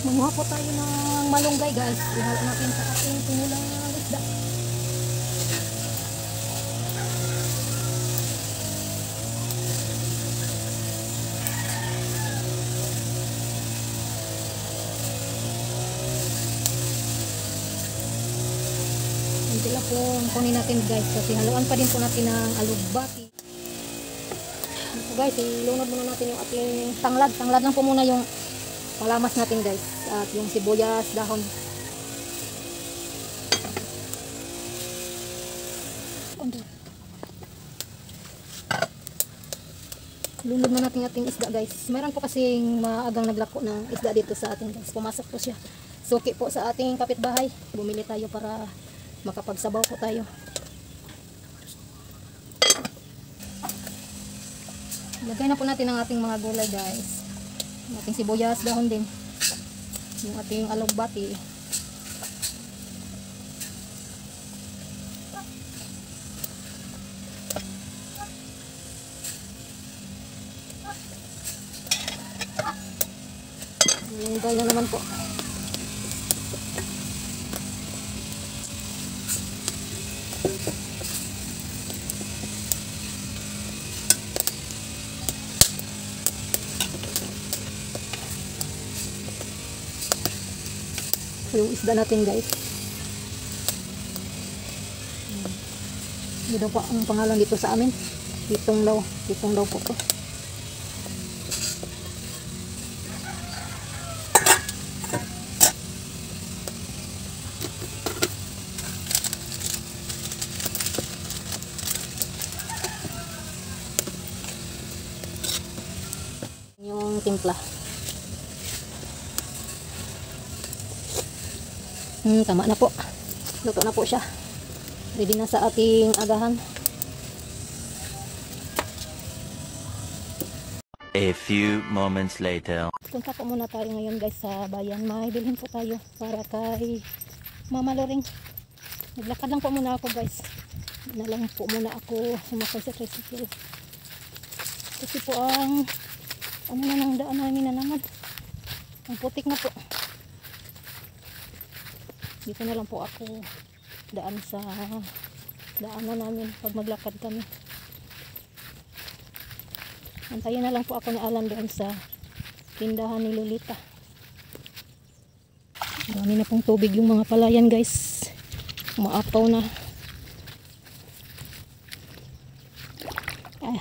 Manguha po tayo ng malunggay guys. Ihala natin sa ating pinulang isda. Hindi lang po kunin natin guys kasi haluan pa din po natin ng alugbati. So guys, ilunod muna natin yung ating tanglad. Tanglad lang po muna yung palamas natin guys. At yung sibuyas, dahon. Lunod na natin ating isda guys. Meron po kasing maagang naglako ng isda dito sa atin guys. Pumasok po siya. Suki po sa ating kapitbahay. Bumili tayo para makapagsabaw po tayo. Lagay na po natin ang ating mga gulay guys. Ating sibuyas, dahon din. Yung ating alugbati. Yung gaya naman po. Yung isda natin guys. Yun daw po ang pangalan dito sa amin. Pitong daw pitong daw po to. Yung timpla Hmm, tama na po. Luto na po siya. Ready na sa ating agahan. A few moments later. Punta po muna tayo ngayon guys sa bayan. May bilhin po tayo para kay Mama Loring. Naglakad lang po muna ako guys. Na lang po muna ako sumakay sa tricycle. Kasi po ang ano na nang daan namin na naman. Ang putik na po. Dito na lang po ako daan sa daanan namin pag maglakad kami. Antayin na lang po ako ni Alan doon sa tindahan ni Lolita. Dami na pong tubig yung mga palayan guys. Umaapaw na. Ah.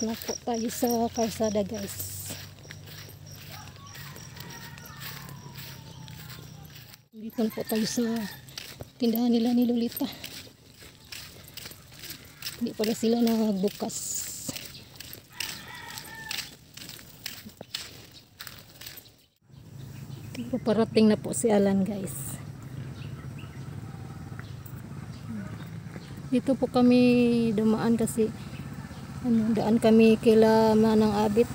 Malapit na po tayo sa kalsada guys. Dito na po tayo sa tindahan nila ni Lolita. Hindi pala sila nagbukas. Paparating na po si Alan guys. Dito po kami dumaan kasi ano, daan kami kila Manang Abit.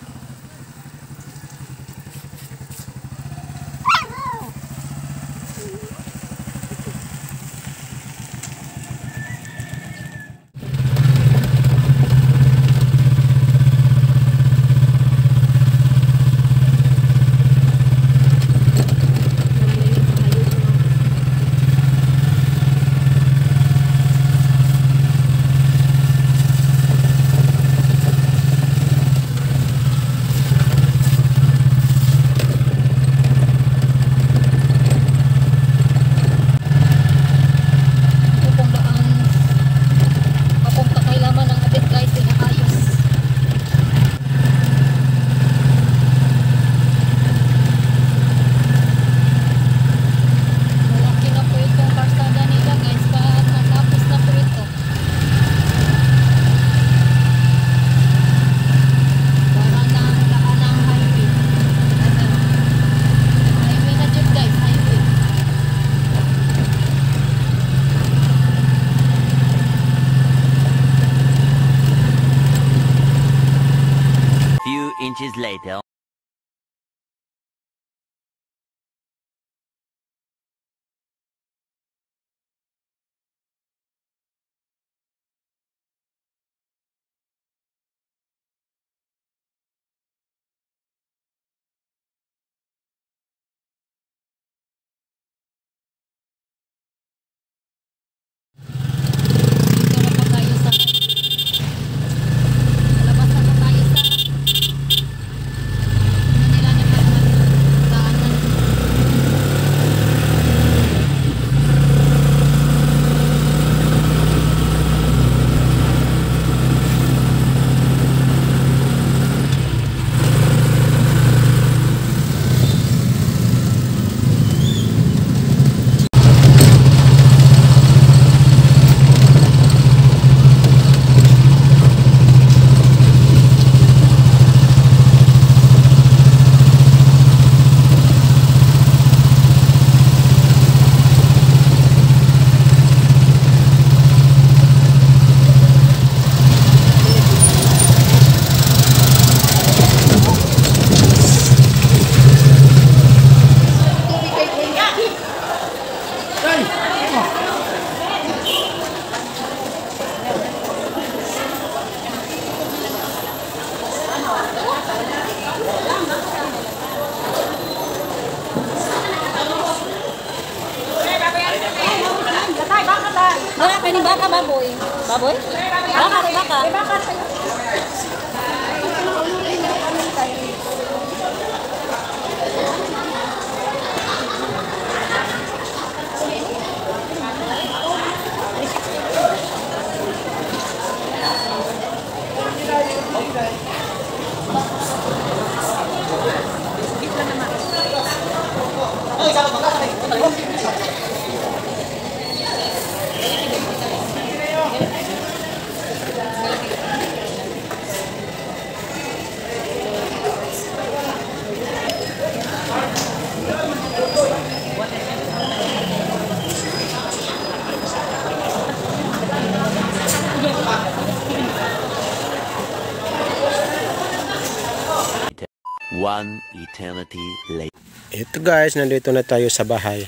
One eternity later. Ito guys, nandito na tayo sa bahay.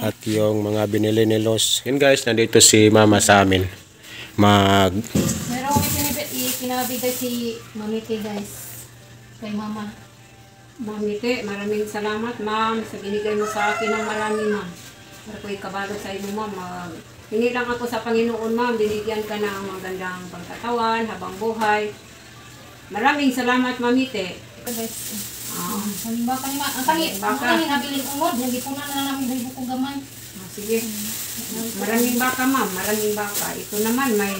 At yung mga binili ni Los. Yun guys, nandito si mama sa amin. Mag... Meron kami pinibit, pinabigay si Mamiti guys. Kay mama. Mamite, maraming salamat ma'am sa binigay mo sa akin ng marami ma'am. Para ko'y kabalo sa inyo ma'am. Mag- Hingi lang ako sa Panginoon ma'am, binigyan ka ng magandang pagkatawan habang buhay. Maraming salamat mamite. Ito guys. Ang baka ni ma. Ang tangi. Ang tangi nabiling umod. Hindi po na na namin dahil bukong gamay. ah, sige. Maraming baka ma'am, maraming baka. Ito naman may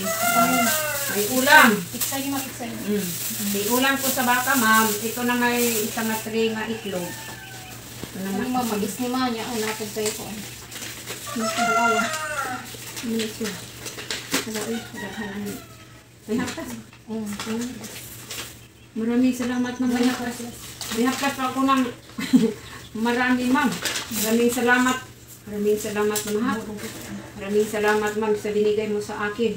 may ulam. Iksay mo, iksay mo. Mm. May ulam ko sa baka ma'am. Ito na may isang nga tray nga itlog. Ito Ano naman. mo, magis ni ma niya. Ang napag kayo ko. Ang dalawa. Minisyo. Wala eh, daghan ang- May hapas. Mm. Maraming salamat ma'am. May hapas. Hapas ako ng marami ma'am. Maraming salamat. Maraming salamat ma'am. Maraming salamat ma'am sa binigay mo sa akin.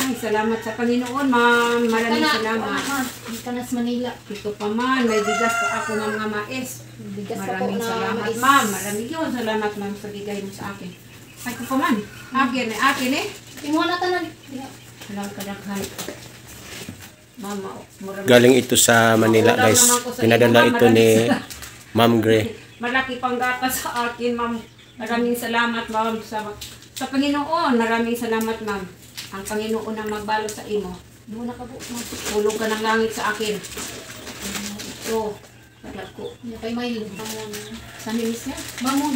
Ay, salamat sa Panginoon ma'am. Maraming Kana, salamat. ah, Di ka na sa Manila. Ito pa man, may bigas pa ako ng mga. Bigas po Maraming na salamat ma'am. Maraming yun. Salamat ma'am sa bigay mo sa akin. Ay, ko pa man. Akin eh, akin eh. Timuha na tanan. Kadaghan. Mama, maraming Galing ito sa Manila guys. Pinadala ito ni Ma'am Gray. Malaki pang gata sa akin, ma'am. Maraming salamat, ma'am. Sa, sa Panginoon, maraming salamat, ma'am. Ang Panginoon ang magbalo sa imo. Doon na ka po. ma'am. Tulog ka ng langit sa akin. Ito, para ko. Kay Maylin. Mamon. Sa mimis niya? Mamon.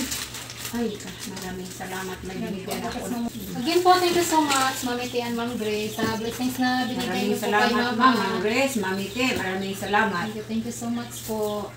Ay, maraming salamat. May binigyan ako. Again po, thank you so much, Mami T and Ma'am Grace, sa blessings na binigay Maraming niyo po kay salamat, Mama. ma'am. Ma'am Grace, Mami Te, maraming salamat. Thank you, thank you so much po.